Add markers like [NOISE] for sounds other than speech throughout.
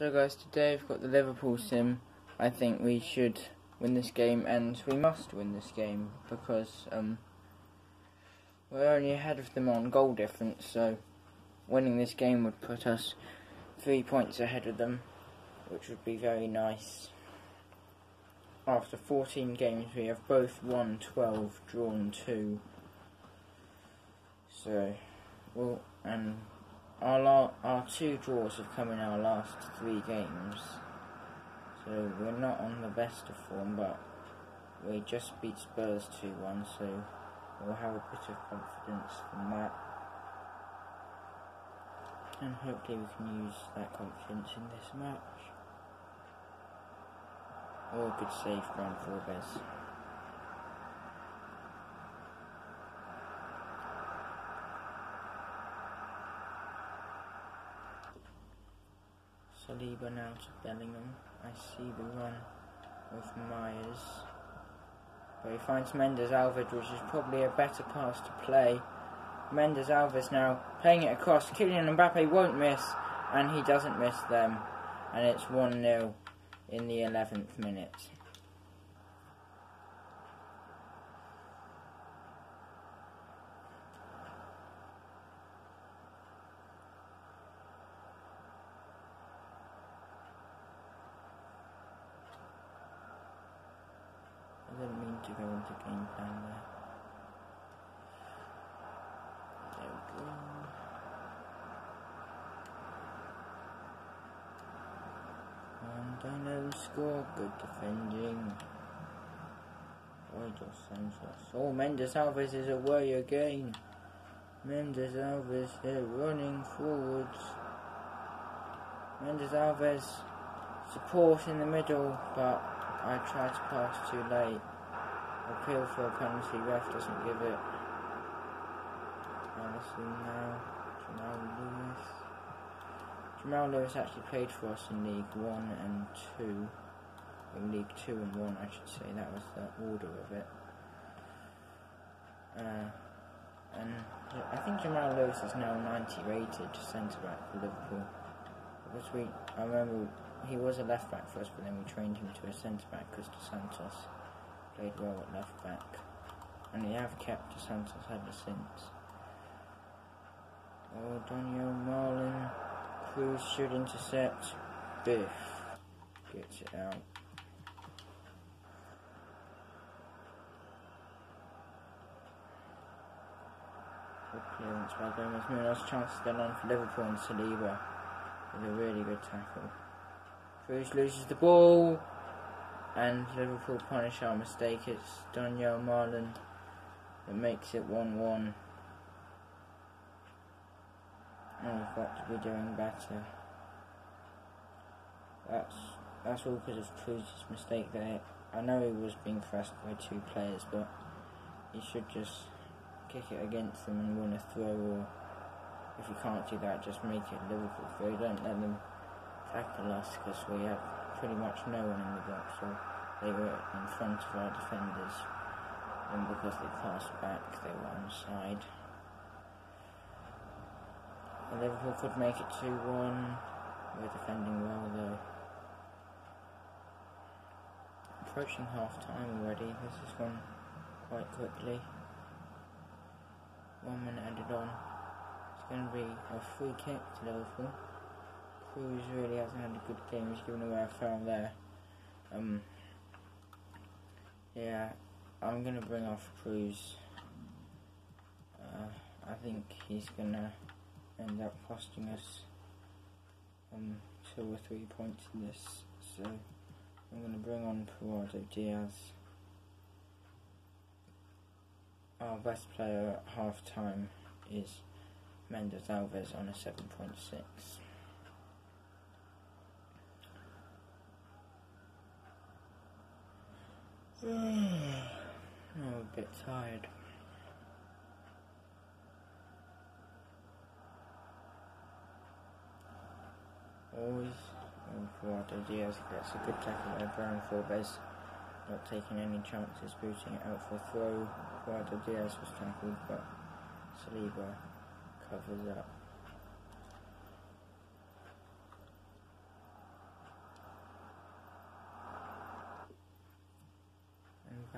So guys, today we've got the Liverpool sim. I think we should win this game, and we must win this game because um, we're only ahead of them on goal difference. So winning this game would put us three points ahead of them, which would be very nice. After 14 games, we have both won 12, drawn 2. So, well, and our our two draws have come in our last three games, so we're not on the best of form, but we just beat Spurs 2-1, so we'll have a bit of confidence from that. And hopefully we can use that confidence in this match. Or a good save from Forbes. Saliba now to Bellingham. I see the run with Myers. But he finds Mendes Alves, which is probably a better pass to play. Mendes Alves now playing it across. Kylian Mbappe won't miss, and he doesn't miss them. And it's 1 0 in the 11th minute. I didn't mean to go into game plan there. We go. Good defending. Dos Santos? Oh, Mendes Alves is away again. Mendes Alves here running forwards. Mendes Alves support in the middle, but I tried to pass too late. Appeal for a penalty, ref doesn't give it. Alisson now, Jamal Lewis. Jamal Lewis actually played for us in League 1 and 2. In League 2 and 1, I should say, that was the order of it. Uh, and I think Jamal Lewis is now 90 rated centre back for Liverpool. Because we, I remember he was a left back for us, but then we trained him to a centre back because Dos Santos played well at left back, and we have kept Dos Santos ever since. Oh, Daniel Marlin, Cruz should intercept. Biff gets it out. Good clearance by Gomez Munoz. Chance still on for Liverpool and Saliba with a really good tackle. Cruz loses the ball, and Liverpool punish our mistake. It's Daniel Marlin that makes it 1 1. And we've got to be doing better. That's that's all because of Cruz's mistake there. I know he was being pressed by two players, but he should just kick it against them and win a throw, or if you can't do that, just make it Liverpool throw. Don't let them tackle us because we have pretty much no one in the box, so they were in front of our defenders, and because they passed back, they were onside. And Liverpool could make it 2 1. We're defending well though. Approaching half time already, this has gone quite quickly. One minute added on. It's going to be a free kick to Liverpool. Cruz really hasn't had a good game. He's given away a foul there. Um, yeah, I'm gonna bring off Cruz. Uh, I think he's gonna end up costing us um, two or three points in this. So I'm gonna bring on Parado Diaz. Our best player at half time is Mendes Alves on a 7.6. [SIGHS] I'm a bit tired. Always Eduardo Diaz gets a good tackle by Brian Forbes, not taking any chances, booting it out for a throw. Eduardo Diaz was tackled, but Saliba covers up.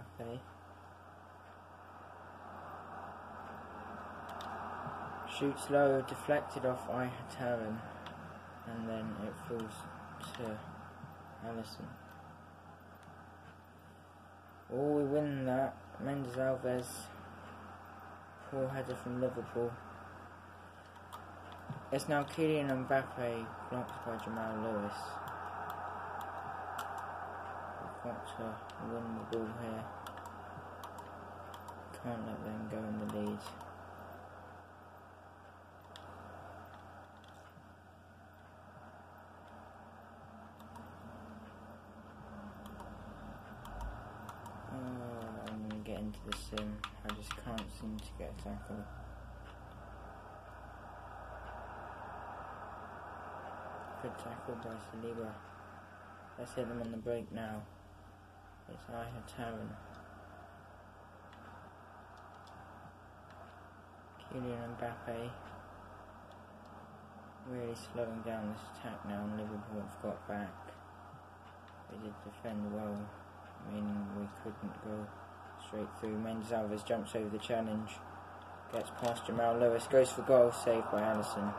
Mbappe. Shoots low, deflected off Ihattaren, and then it falls to Alisson. Oh, we win that. Mendes Alves, poor header from Liverpool. It's now Kylian Mbappe blocked by Jamal Lewis. We've win the ball here. Can't let them go in the lead. Uh, gonna get into the sim. I just can't seem to get a tackle. Good tackle by Saliba. Let's hit them on the break now. It's Ihattaren. Kylian Mbappe. Really slowing down this attack now and Liverpool have got back. They did defend well, meaning we couldn't go straight through. Mendes Alves jumps over the challenge. Gets past Jamal Lewis, goes for goal, saved by Alisson.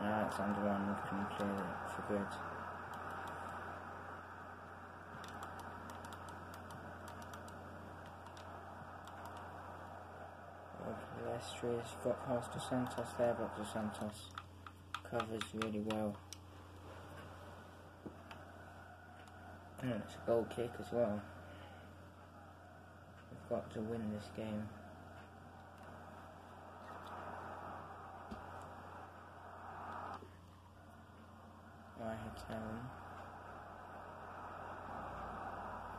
And Alexander Arnold can clear it for good. Pedestrians got past Dos Santos there, but Dos Santos covers really well. And it's a goal kick as well. We've got to win this game. Ihattaren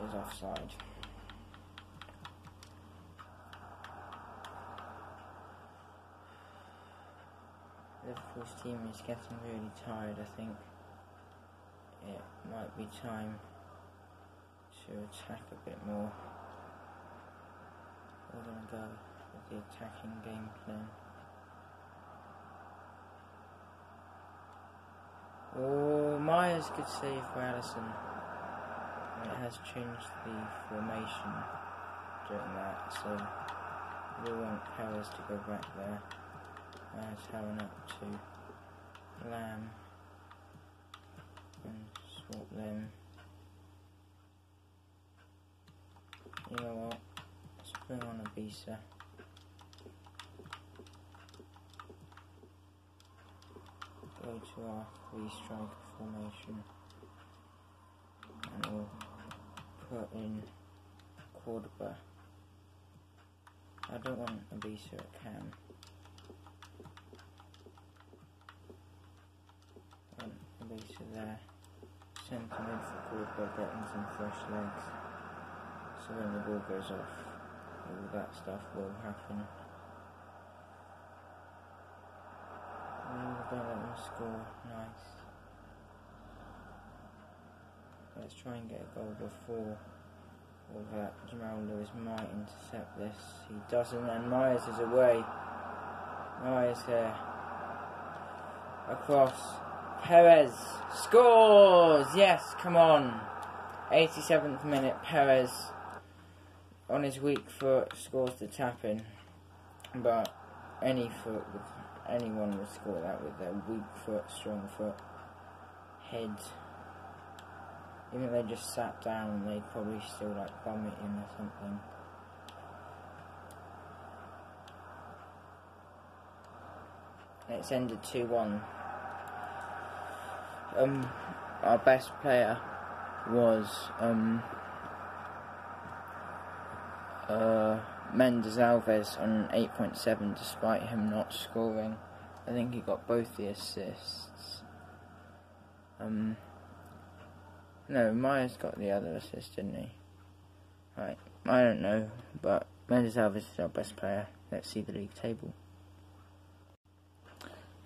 is offside. Liverpool's team is getting really tired, I think. It might be time to attack a bit more. We're going to go with the attacking game plan. Oh, Myers good save Alisson. And it has changed the formation during that, so we want Perez to go back there. Uh, Taron up to LAM and swap them. You know what? Let's bring on a Bisa. Go to our three striker formation and we'll put in Cordoba. I don't want a Bisa at CAM. There. Centre mid for Cordoba getting some fresh legs. So when the ball goes off, all that stuff will happen. Don't let them score. Nice. Let's try and get a goal before all that. Jamal Lewis might intercept this. He doesn't, and Myers is away. Myers here. Across. Perez scores! Yes, come on. 87th minute, Perez on his weak foot scores the tap in. But any foot anyone would score that with their weak foot, strong foot, head. Even if they just sat down, they'd probably still like bum it in or something. It's ended 2 1. Um, our best player was um, uh, Mendes Alves on 8.7 despite him not scoring. I think he got both the assists. Um, no, Myers got the other assist, didn't he? Right, I don't know, but Mendes Alves is our best player. Let's see the league table.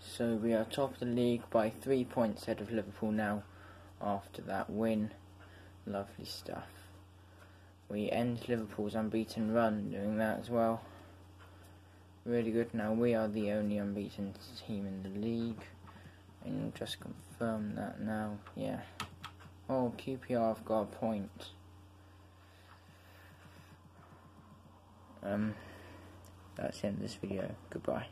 So we are top of the league by three points ahead of Liverpool now after that win. Lovely stuff. We end Liverpool's unbeaten run doing that as well. Really good. Now we are the only unbeaten team in the league. And you'll just confirm that now. Yeah. Oh, QPR have got a point. um, that's the end of this video. Goodbye.